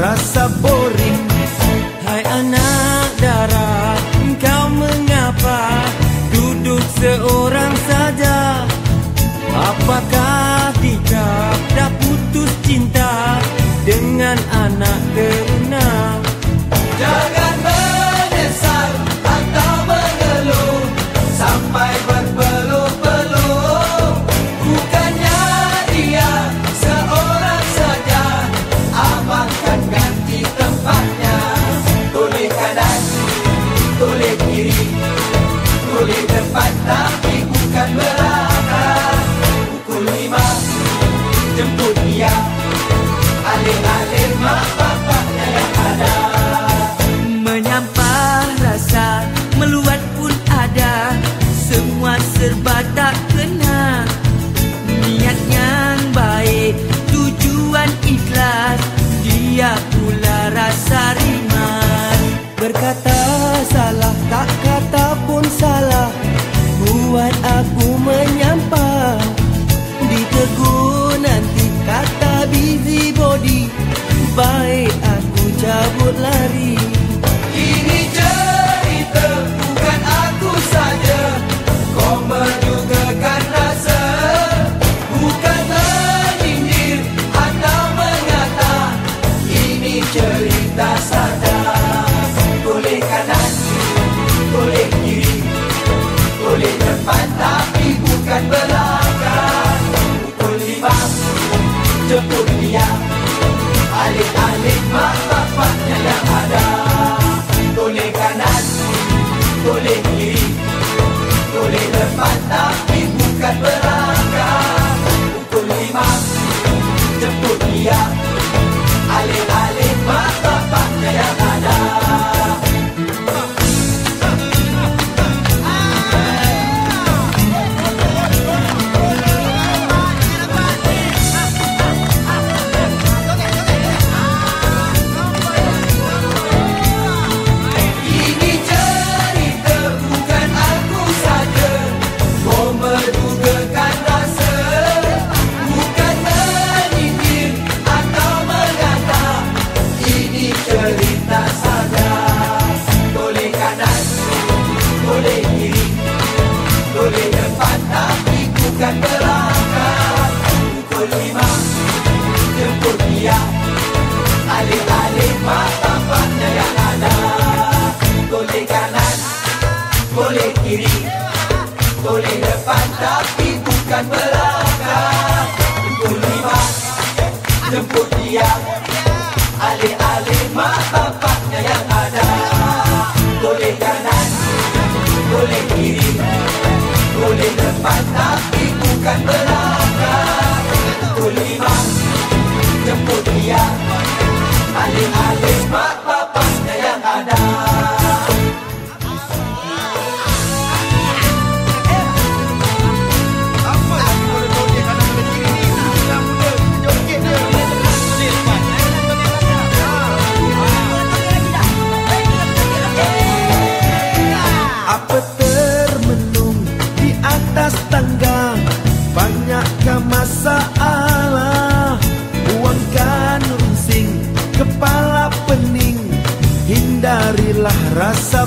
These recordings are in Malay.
Rasa boring. Hai anak darah Engkau mengapa Duduk seorang kiri Toleh depan tapi bukan belakang Pukul lima, jemput dia Alih-alih mak bapaknya yang ada Menyampah rasa Meluat pun ada. Semua serba tak kena. Niat yang baik Tujuan ikhlas. Dia pula rasa rimas Berkata cerita saja Boleh kanan, boleh kiri Boleh depan tapi bukan belakang. Pukul lima, jemput dia. Alih-alih mak bapaknya yang ada. Toleh kanan, toleh kiri Toleh depan tapi bukan belakang. Pukul lima, jemput dia. Alih-alih tapi bukan belakang Pukul lima, jemput dia. Alih-alih mak bapaknya yang ada. Boleh kanan, boleh kiri Boleh depan tapi bukan belakang Pukul lima, jemput dia. Alih-alih rasa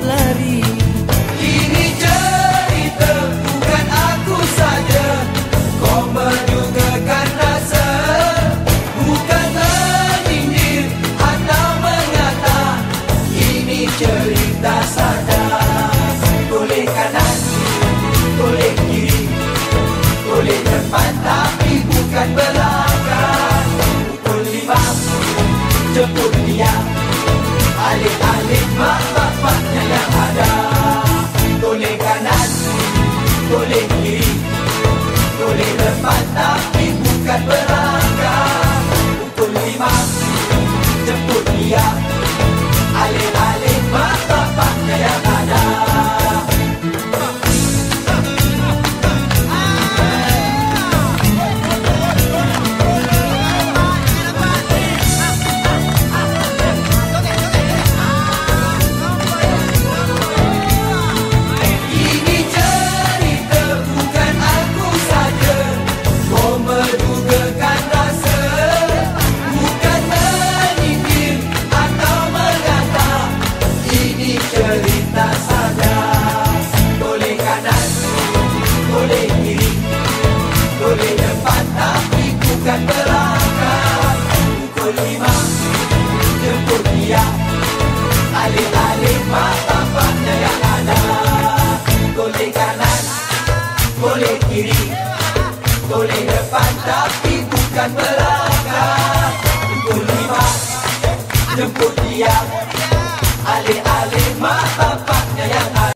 would. boleh kiri boleh depan tapi bukan belakang. Jemput lima jemput dia. Alih-alih mak bapaknya yang